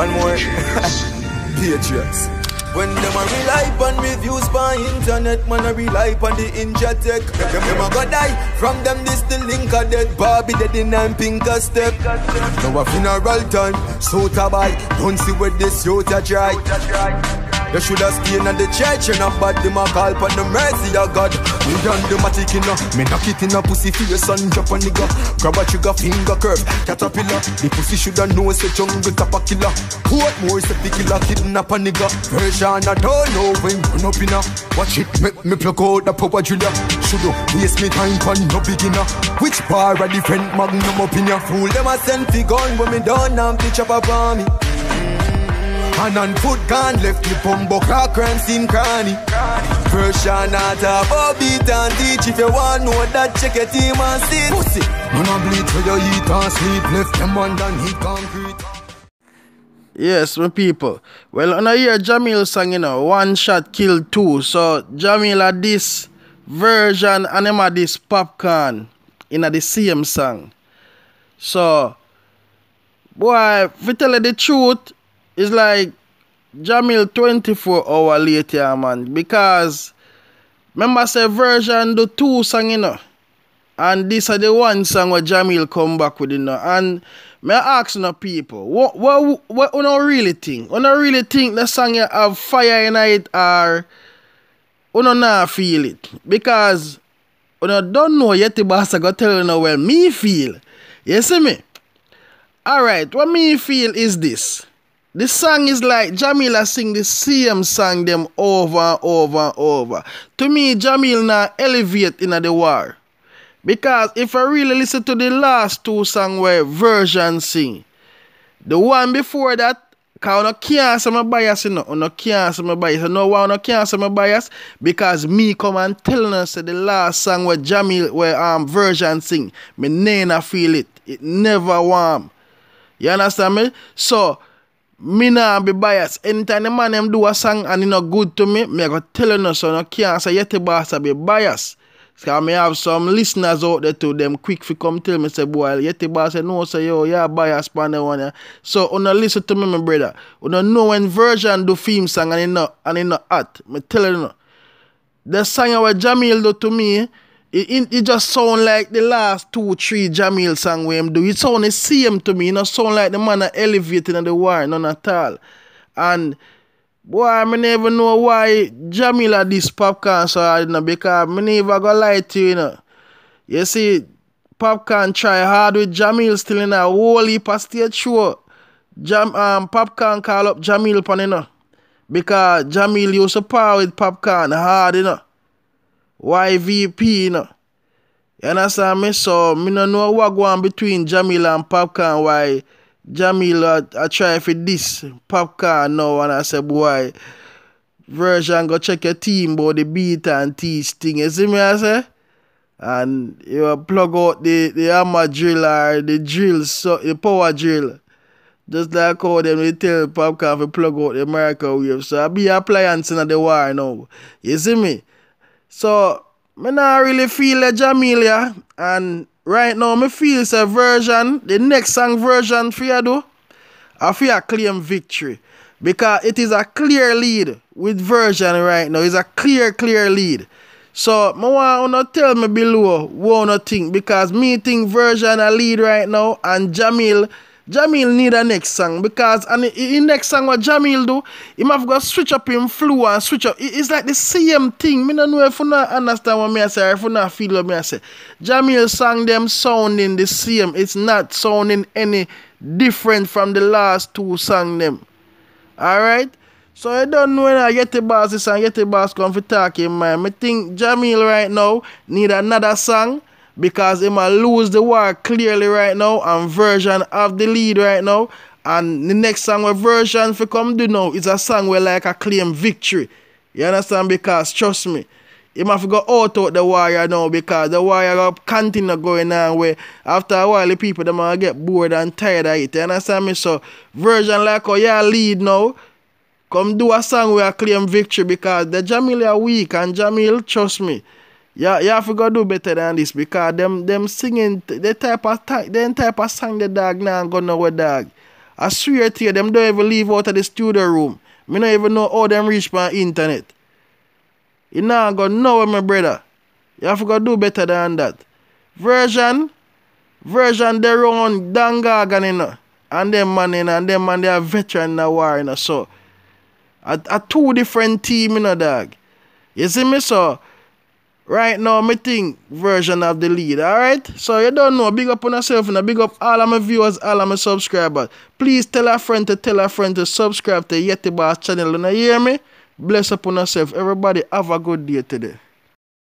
One more. Patriots. When them a rely on reviews by internet, man a rely on the inja tech. Them, them a go die from them this the link a dead Barbie dead in and pink a step. Now a funeral time, so tabai, don't see where this youth a try. You should have stayed in the church and not bad them a call for the mercy of God. Me done the matic in a, me knock it in a pussy for your son drop a nigga. Grab a trigger finger curve, caterpillar. The pussy should have know say jungle top a killer. What more say the killer kidnap a nigga. Vershon I don't know when run up in a. Watch it, make me plug out the power driller. Shoulda waste me time for no beginner. Which bar a different magnum up in? Fool them a send fi gun when me done and pitch up upon me. And on foot gone left the bumbo crack crime scene cranny Vershon out of Bobby and teach If you want know that check your team and see Pussy None of bleed where you eat and sleep Left them underneath concrete Yes, my people. Well, on a year Jahmiel sang, you know, one shot killed two. So Jahmiel had this Vershon and him had this Popcaan in the same song. So, boy, if we tell you the truth, it's like Jahmiel 24 hour later, man. Because remember say Vershon the two song, you know. And this are the one song where Jahmiel come back with, you know. And me ask no people, what what what you know really think? You know really think the song you have fire in it or you know not feel it? Because you know don't know yet the boss I got tell you know well me feel. You see me? Alright, what me feel is this. The song is like Jamila sing the same song them over and over and over. To me, Jahmiel now elevate in the war. Because if I really listen to the last two songs where Vershon sing, the one before that, cause I can't say my bias, you know, I can't say my bias. I know why I can't say my bias? Because me come and tell us the last song where Jahmiel, where um Vershon sing, me never feel it. It never warm. You understand me? So, me nah be biased. Anytime the man them do a song and it not good to me, me I go tell you no, so I can't say yet boss I be biased. Cause me have some listeners out there to them quick fi come tell me say boy Yeti boss say no say yo yeah bias pan the one yeah. So una listen to me my brother. Una know when Vershon do theme song and it not and it not hot. Me tell you no. The song where Jahmiel do to me, it, it, it just sound like the last two, three Jahmiel song we him do. It sound the same to me. It not sound like the man a elevating in the war, none at all. And boy, I never know why Jamila this Popcaan so hard, you know, because I never go lie to you, you know. You see, Popcaan try hard with Jahmiel still in a whole heap of stage show. Jam, um, Popcaan call up Jahmiel pan, you know. Because Jahmiel used to power with Popcaan hard, you know. YVP, you know. You understand me? So, me no know what go on between Jahmiel and Popcaan, why Jahmiel I, I try for this Popcaan no, and I say, boy, Vershon go check your team about the beat and teach thing. You see me, I say? And you plug out the, the hammer drill or the drill, so, the power drill. Just like how them they tell Popcaan to plug out the microwave. So, I be appliance in the war now. You see me? So, me not really feel a Jamilia. And right now, me feel it's a Vershon, the next song Vershon for you do, I feel a claim victory. Because it is a clear lead with Vershon right now. It's a clear, clear lead. So, I want to tell me below what you think. Because me think Vershon a lead right now. And Jahmiel, Jahmiel need a next song because and in next song what Jahmiel do, him have got switch up him flow and switch up. It's like the same thing. Me don't know if you not understand what me I say if you not feel what me I say. Jahmiel song them sounding the same. It's not sounding any different from the last two song them. Alright? So I don't know when I get the boss this and get the boss come for talking man. Me think Jahmiel right now need another song because he might lose the war clearly right now and Vershon of the lead right now. And the next song where Vershon for come do now is a song where like a claim victory. You understand? Because trust me, he must go out out the warrior now because the warrior up continue going on where after a while the people them gonna get bored and tired of it. You understand me? So Vershon like how you lead now. Come do a song where I claim victory because the Jahmiel are weak and Jahmiel, trust me, you, you have to do better than this because them them singing the type of them type of song the dog now go nowhere dog. I swear to you, them don't even leave out of the studio room. Me don't even know how them reach my internet. You now go know my brother. You have to go do better than that. Vershon, Vershon they run Dangagan, you know. And them man, you know, and them man, they are veteran in the war, you know. So, a, a two different team, you know, dog. You see me, so, right now, me think Vershon of the lead, alright? So, you don't know, big up on yourself, and know, big up all of my viewers, all of my subscribers. Please tell a friend to tell a friend to subscribe to Yeti Boss channel, know, you hear me? Bless upon yourself. Everybody have a good day today.